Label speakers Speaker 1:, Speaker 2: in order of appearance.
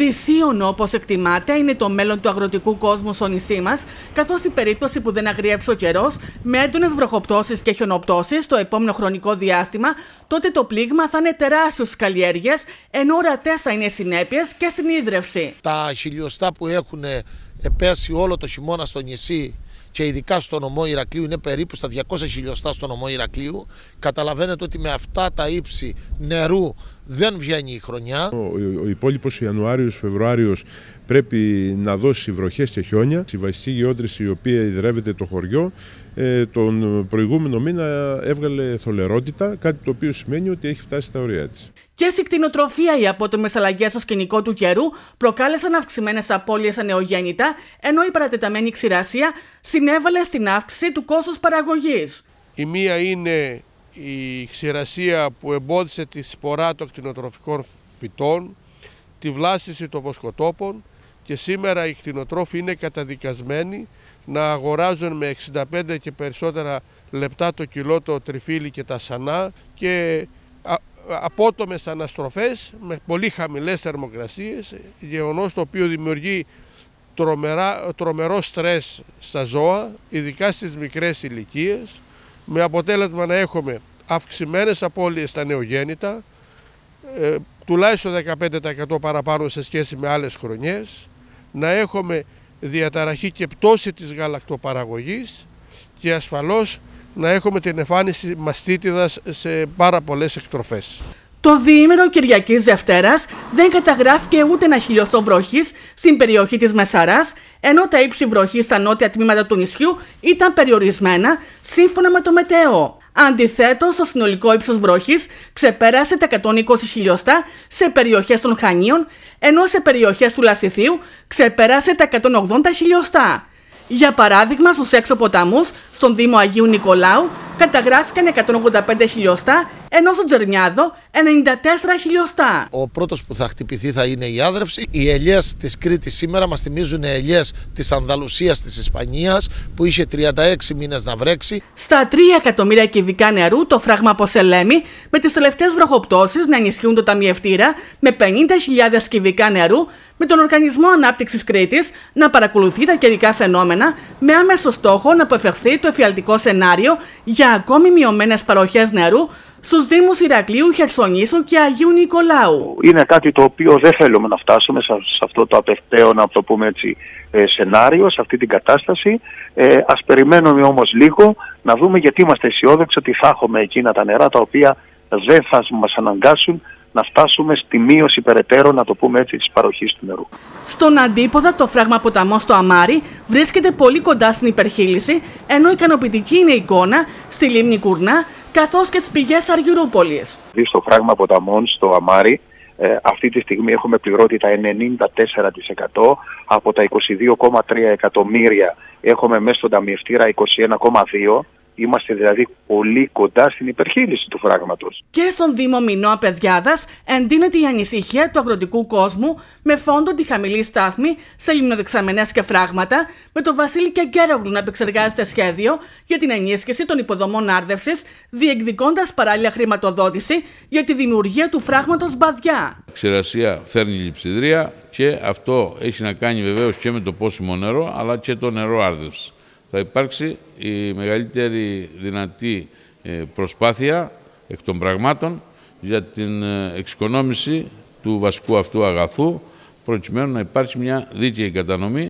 Speaker 1: Δυσίωνο, όπως εκτιμάται, είναι το μέλλον του αγροτικού κόσμου στο νησί μας, καθώς η περίπτωση που δεν αγριέψει ο καιρός, με έντονες βροχοπτώσεις και χιονοπτώσεις το επόμενο χρονικό διάστημα, τότε το πλήγμα θα είναι τεράστιο στι καλλιέργειες, ενώ ορατές θα είναι συνέπειες και στην ίδρυυση.
Speaker 2: Τα χιλιοστά που έχουν πέσει όλο το χειμώνα στο νησί και ειδικά στο νομό Ηρακλείου είναι περίπου στα 200 χιλιοστά στο νομό Ηρακλείου. Καταλαβαίνετε ότι με αυτά τα ύψη νερού δεν βγαίνει η χρονιά.
Speaker 3: Ο, ο υπόλοιπος Ιανουάριο-Φεβρουάριο πρέπει να δώσει βροχές και χιόνια. Η βασική γεώτρηση η οποία ιδρεύεται το χωριό ε, τον προηγούμενο μήνα έβγαλε θολερότητα, κάτι το οποίο σημαίνει ότι έχει φτάσει στα ωριά της.
Speaker 1: Και η κτηνοτροφία οι απότομε αλλαγέ στο σκηνικό του καιρού προκάλεσαν αυξημένες απώλειες ανεογέννητα, ενώ η παρατεταμένη ξηρασία συνέβαλε στην αύξηση του κόστους παραγωγής.
Speaker 4: Η μία είναι η ξηρασία που εμπόδισε τη σπορά των κτηνοτροφικών φυτών, τη βλάστηση των βοσκοτόπων και σήμερα οι κτηνοτρόφοι είναι καταδικασμένοι να αγοράζουν με 65 και περισσότερα λεπτά το κιλό το τριφύλι και τα σανά και απότομες αναστροφές με πολύ χαμηλές θερμοκρασίες, γεγονός το οποίο δημιουργεί τρομερά, τρομερό στρες στα ζώα, ειδικά στις μικρές ηλικίες, με αποτέλεσμα να έχουμε αυξημένες απώλειες στα νεογέννητα, ε, τουλάχιστον 15% παραπάνω σε σχέση με άλλες χρονιές, να έχουμε διαταραχή και πτώση της γαλακτοπαραγωγής και ασφαλώς να έχουμε την εμφάνιση μαστίτιδας σε πάρα πολλές εκτροφές.
Speaker 1: Το διήμερο Κυριακής Δευτέρας δεν καταγράφηκε ούτε ένα χιλιοστό βροχής στην περιοχή της Μεσαράς, ενώ τα ύψη βροχής στα νότια τμήματα του νησιού ήταν περιορισμένα σύμφωνα με το Μετέο. Αντιθέτως, το συνολικό ύψος βροχής ξεπέρασε τα 120 χιλιοστά σε περιοχές των Χανίων, ενώ σε περιοχές του Λασιθίου ξεπέρασε τα 180 χιλιοστά. Για παράδειγμα, στους έξω ποταμούς, στον Δήμο Αγίου Νικολάου, καταγράφηκαν 185 χιλιοστά, ενώ στο Τζερνιάδο 94 χιλιοστά.
Speaker 2: Ο πρώτος που θα χτυπηθεί θα είναι η άδρευση. Οι ελιές της Κρήτης σήμερα μας θυμίζουν ελιές της Ανδαλουσίας της Ισπανίας που είχε 36 μήνες να βρέξει.
Speaker 1: Στα 3 εκατομμύρια κυβικά νερού το φράγμα από Σελέμι, με τις τελευταίες βροχοπτώσεις να ενισχύουν το ταμιευτήρα με 50.000 κυβικά νερού, με τον Οργανισμό Ανάπτυξης Κρήτης να παρακολουθεί τα καιρικά φαινόμενα με άμεσο στόχο να αποφευχθεί το εφιαλτικό σενάριο για ακόμη μειωμένες παροχές νερού στους Δήμους Ηρακλείου, Χερσονήσου και Αγίου Νικολάου.
Speaker 5: Είναι κάτι το οποίο δεν θέλουμε να φτάσουμε σε αυτό το απευθέω, να το πούμε έτσι, ε, σενάριο, σε αυτή την κατάσταση. Ε, ας περιμένουμε όμως λίγο να δούμε γιατί είμαστε αισιόδοξοι ότι θα έχουμε εκείνα τα νερά τα οποία δεν θα μας αναγκάσουν να φτάσουμε στη μείωση περαιτέρω, να το πούμε έτσι, της παροχής του νερού.
Speaker 1: Στον αντίποδα, το φράγμα ποταμό στο Αμάρι βρίσκεται πολύ κοντά στην υπερχείληση, ενώ ικανοποιητική είναι η εικόνα στη λίμνη Κουρνά, καθώς και στις πηγές Αργυρούπολης.
Speaker 5: Στο φράγμα ποταμών στο Αμάρι, ε, αυτή τη στιγμή έχουμε πληρότητα 94% από τα 22,3 εκατομμύρια έχουμε μέσα στον ταμιευτήρα 21,2 Είμαστε δηλαδή πολύ κοντά στην υπερχείληση του φράγματος.
Speaker 1: Και στον Δήμο Μινώα Παιδιάδας εντείνεται η ανησυχία του αγροτικού κόσμου με φόντο τη χαμηλή στάθμη σε λιμνοδεξαμενές και φράγματα, με τον Βασίλη Κεγκέρογλου να επεξεργάζεται σχέδιο για την ενίσχυση των υποδομών άρδευσης, διεκδικώντας παράλληλα χρηματοδότηση για τη δημιουργία του φράγματος Μπαδιά.
Speaker 6: Η ξηρασία φέρνει λειψιδρία και αυτό έχει να κάνει βεβαίως και με το πόσιμο νερό, αλλά και το νερό άρδευσης θα υπάρξει η μεγαλύτερη δυνατή ε, προσπάθεια εκ των πραγμάτων για την ε, εξοικονόμηση του βασικού αυτού αγαθού προκειμένου να υπάρξει μια δίκαιη κατανομή